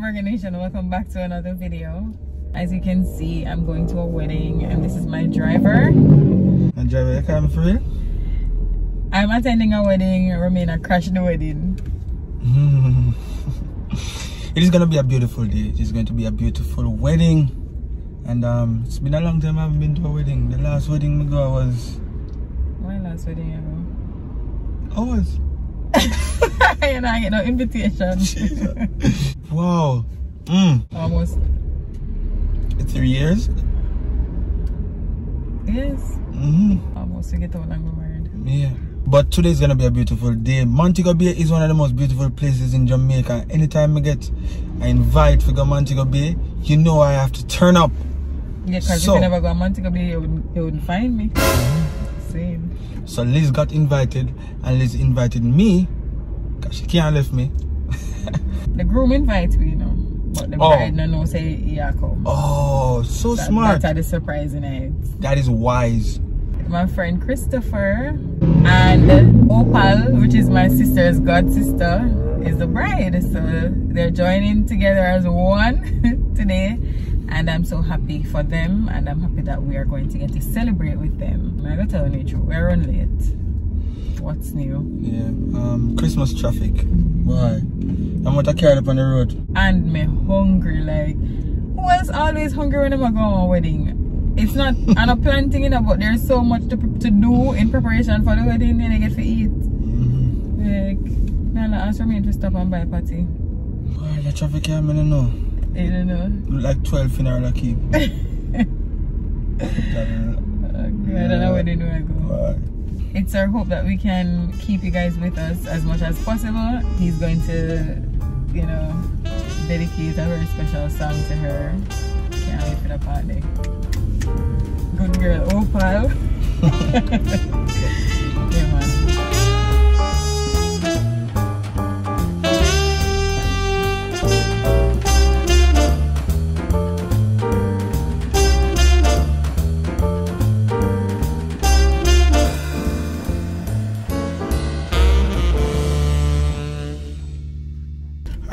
what's Nation welcome back to another video as you can see i'm going to a wedding and this is my driver And driver, you coming for real? i'm attending a wedding Romina crashed the wedding it is gonna be a beautiful day. It is going to be a beautiful wedding. And um, it's been a long time I haven't been to a wedding. The last wedding I go was my last wedding ever ours. and i get no invitation Wow. Mm. almost Three years? yes Mm-hmm. almost to get out and go married Yeah. But today is gonna be a beautiful day. Montego Bay is one of the most beautiful places in Jamaica. Anytime I get an invite for go Montego Bay, you know I have to turn up. yeah because So- if you never go a month ago you wouldn't, you wouldn't find me same So Liz got invited and Liz invited me she can't leave me. the groom invites me you know but the Oh. bride no know say yeah come Oh, so That- smart. That's the surprising it. That is wise. My friend Christopher and Opal, which is my sister's god sister, is the bride. So they're joining together as one today. And I'm so happy for them and I'm happy that we are going to get to celebrate with them. I'm gonna tell you we're on late. What's new? Yeah. Um, Christmas traffic. Why? I'm to carry up on the road. And me hungry like who else always hungry when I'm going on a wedding? It's not I'm not planting it, but there's so much to, to do in preparation for the wedding and I get to eat. Mm-hmm. Like, Nala ask for me to stop and buy a party. Why the traffic here, I don't know. I don't know. Like 12 in our lucky. Okay, I don't know where they do I go. Why? It's our hope that we can keep you guys with us as much as possible. He's going to, you know, dedicate a very special song to her. Can't wait for the party. Good girl, Opal.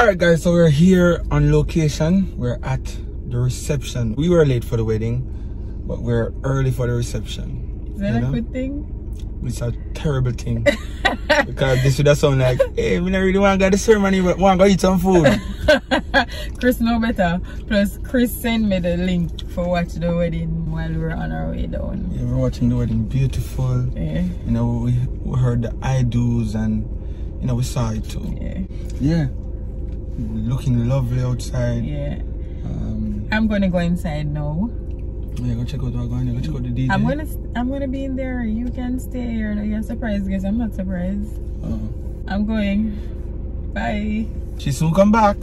Alright guys, so we're here on location. We're at the reception. We were late for the wedding, but we're early for the reception. Is that You a know? good thing? It's a terrible thing. because this would have sound like, hey, we don't really want to go to the ceremony, but want to go eat some food. Chris know better. Plus, Chris sent me the link for watch the wedding while we were on our way down. yeah, we're watching the wedding. Beautiful. Yeah, You know, we, we heard the I do's and, you know, we saw it too. yeah, Yeah. Looking lovely outside. yeah. Um, I'm gonna go inside now. yeah, go check out what going on. Go check out the DJ. I'm gonna, I'm gonna be in there. You can stay here. You're surprised, guys. I'm not surprised. Uh, I'm going. Bye. she soon come back.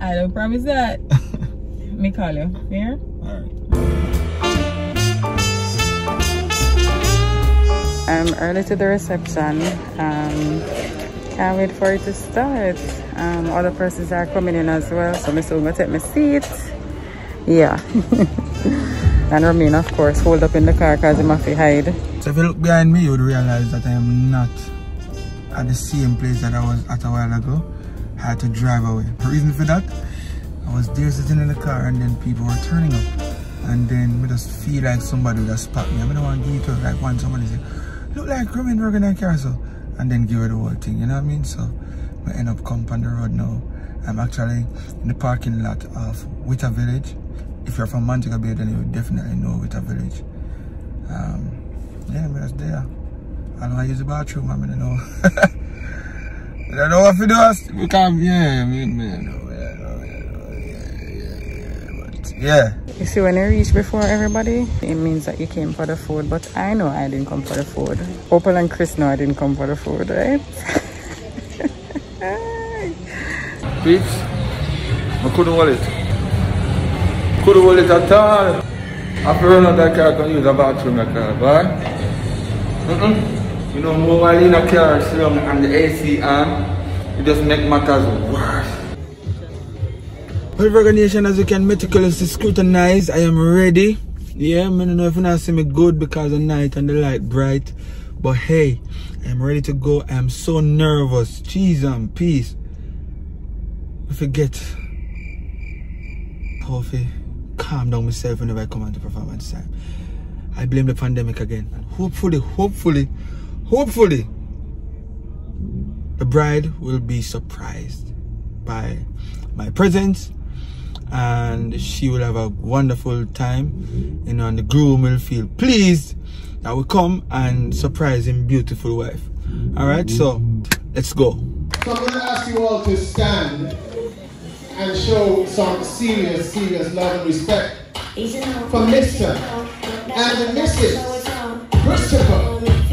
I don't promise that. Me call you. Here. Alright. I'm early to the reception. Um, can't wait for it to start. Um, other persons are coming in as well, so I'm gonna take my seat. Yeah. and Romain, of course, hold up in the car because he must hide. So if you look behind me, you would realize that I am not at the same place that I was at a while ago. I had to drive away. The reason for that, I was there sitting in the car and then people were turning up. And then I just feel like somebody just spot me. I don't want to give it to like when somebody say, look like Romain in car so and then give her the whole thing, you know what I mean? So I end up come on the road now. I'm actually in the parking lot of Whitter Village. If you're from Montego Bay, then you definitely know Whitter Village. Um, yeah, but that's there. I want to use the bathroom, I mean, I know. I don't know what to do. can't, yeah, I mean, man, yeah, yeah. You see, when you reach before everybody, it means that you came for the food. But I know I didn't come for the food. Opal and Chris know I didn't come for the food, right? Peeps, I couldn't hold it. Couldn't hold it at all. After run out that car, I can use the bathroom in the car, boy. Mm-mm. You know, more while in a car, sit down and the AC on, um, it just make matters worse. Well, organization, as you can meticulously scrutinize, I am ready. Yeah, I don't know if you not see me good because the night and the light bright. But hey, I'm ready to go. I am so nervous. Cheese and peace. I forget to calm down myself whenever I come onto performance time. I blame the pandemic again. Hopefully, hopefully, hopefully, the bride will be surprised by my presence and she will have a wonderful time you know and the groom will feel pleased that we come and surprise him beautiful wife. All right so let's go. So i'm going to ask you all to stand and show some serious serious love and respect for mr and the mrs christopher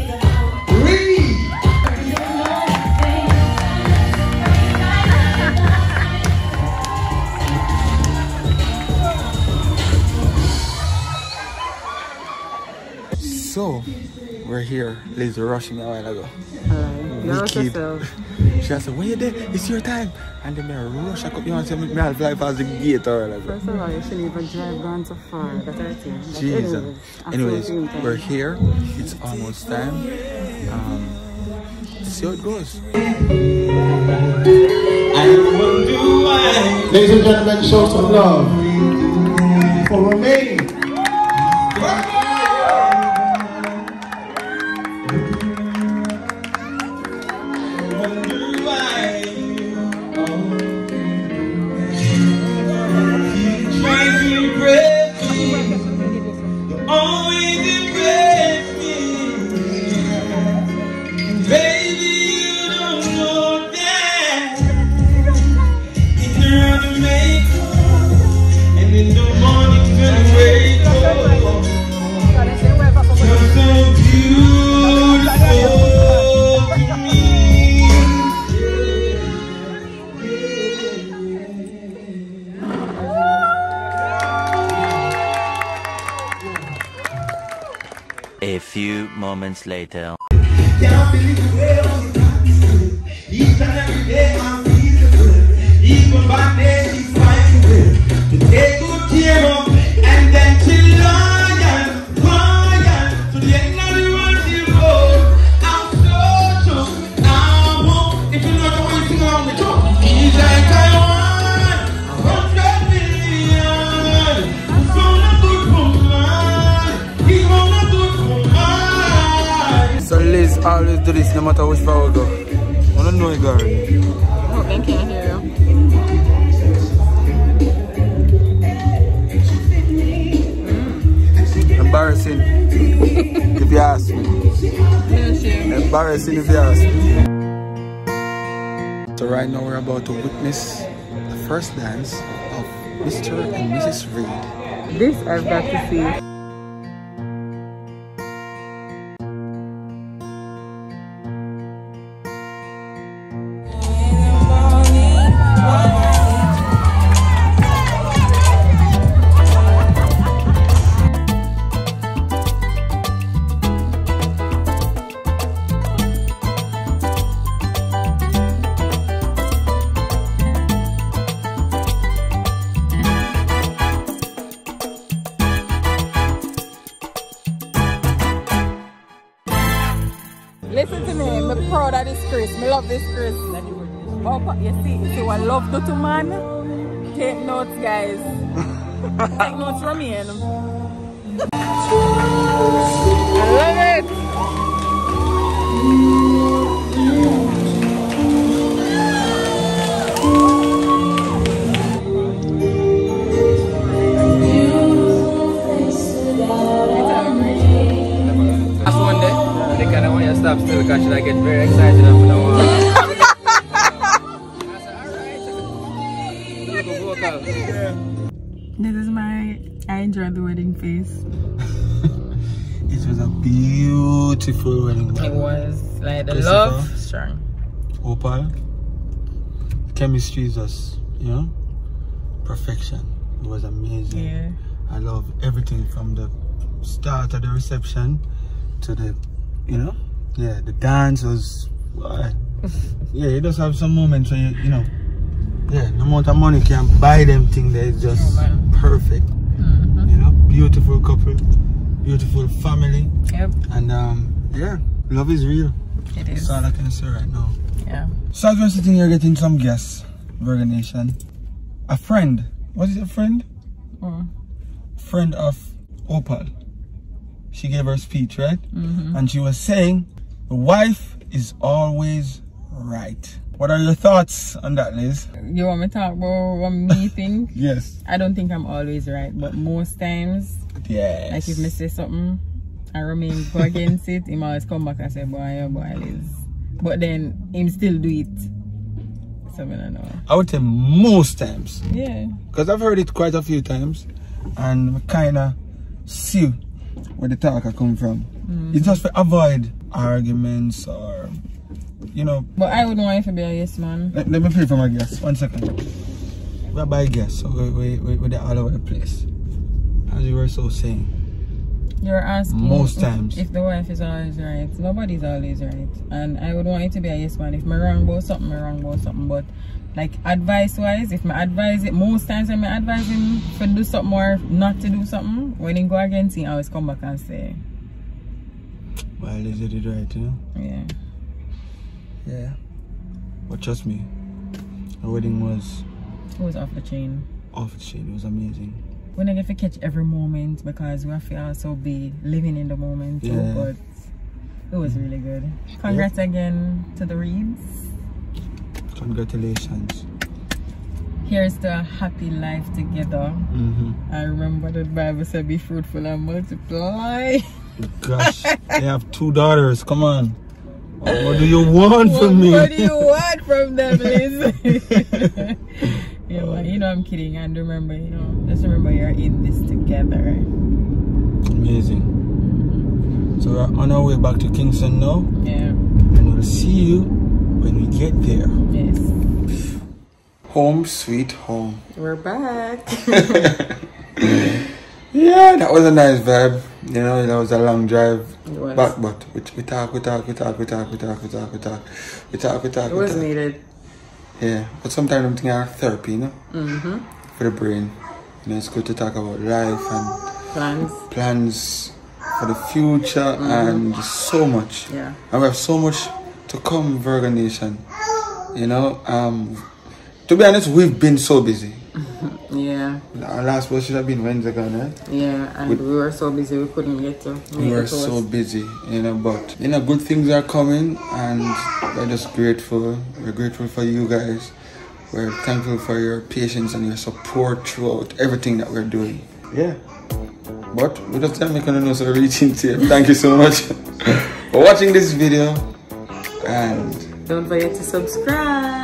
we're here. Liz rushing a while ago. Alright, Wicked. She said, where you there? It's your time. And then I rush. I come you want to say, me I'll fly past the gate or whatever. First of all, you shouldn't even drive gone so far. That's what I think. But Jesus. anyways, Anyways, we're here. It's almost time. Um, see how it goes. ladies and gentlemen show some love for romania moments later. This no matter which far we go. I don't know it, girl. hope they can't hear you. Mm. Embarrassing. if you ask me. Embarrassing if you ask me. So right now we're about to witness the first dance of Mr. and Mrs. Reed. This I've got to see. Proud of this Chris. I love this Chris. Oh, you see, you see what love do to man? Take notes, guys. Take notes from me. I love it. Beautiful wedding. It was like the love strong. Opal. Chemistry is just, you know, perfection. It was amazing. Yeah. I love everything from the start of the reception to the, you know, yeah, the dance was, yeah, you just have some moments when you, you know, yeah, no amount of money can buy them thing that is just Oh, perfect. Mm-hmm. You know, beautiful couple, beautiful family, Yep, and um, yeah, love is real. It is. That's all I can say right now. Yeah. So as we're sitting here getting some guests, Virgo Nation, a friend, what is a friend? Oh. friend of Opal. She gave her speech, right? Mm-hmm. And she was saying, the wife is always right. What are your thoughts on that, Liz? You want me to talk about what me think? Yes. I don't think I'm always right, but most times, Yes. like if me say something, I remain go against it, him always come back and say, boy, your boy is. But then him still do it. So I don't know. I would say most times. Yeah. Because I've heard it quite a few times. And kind of see where the talk I come from. Mm. It's just to avoid arguments or, you know, But I wouldn't want you to be a yes man. Let, let me pay for my guests. One second. We're by guests, so we, we, we, we're all over the place. As you were so saying. You're asking Most if- times. if the wife is always right. Nobody's always right. And I would want it to be a yes man. If me wrong about something, me wrong about something. But like advice wise, if me advise it most times when me advise him to do something or not to do something, when he go against him, I always come back and say, Well, you did right, you know? Yeah. Yeah. But trust me, the wedding was It was off the chain. off the chain. It was amazing. We don't get to catch every moment because we have to also be living in the moment. too, Yeah. but it was really good. Congrats again to the Reeds. Congratulations. Here's to a happy life together. Mm-hmm. I remember the Bible said, Be fruitful and multiply. Gosh, they have two daughters. Come on. What, what do you want what, from me? what do you want from them, Liz? yeah, but you know I'm kidding. And remember, you know, just remember you're in this together. Amazing. So we're on our way back to Kingston now, Yeah. and we'll see you when we get there. Yes. Home sweet home. We're back. Yeah, that was a nice vibe. You know, that was a long drive It was. back, but we, we talk, we talk, we talk, we talk, we talk, we talk, we talk, we talk, we talk, It was needed. Yeah, but sometimes I'm thinking of therapy, you know, Mm-hmm. for the brain. You know, it's good to talk about life and Plans. plans for the future and so much. Yeah. And we have so much to come, Virgo Nation. You know, um, to be honest, we've been so busy. Yeah. Our last one should have been Wednesday, gone, right? Yeah. And we were so busy we couldn't get to. We were the toast. so busy, you know, but you know, good things are coming, and we're just grateful. We're grateful for you guys. We're thankful for your patience and your support throughout everything that we're doing. Yeah. But we just have making know so reaching to you. Thank you so much for watching this video, and Don't forget to subscribe.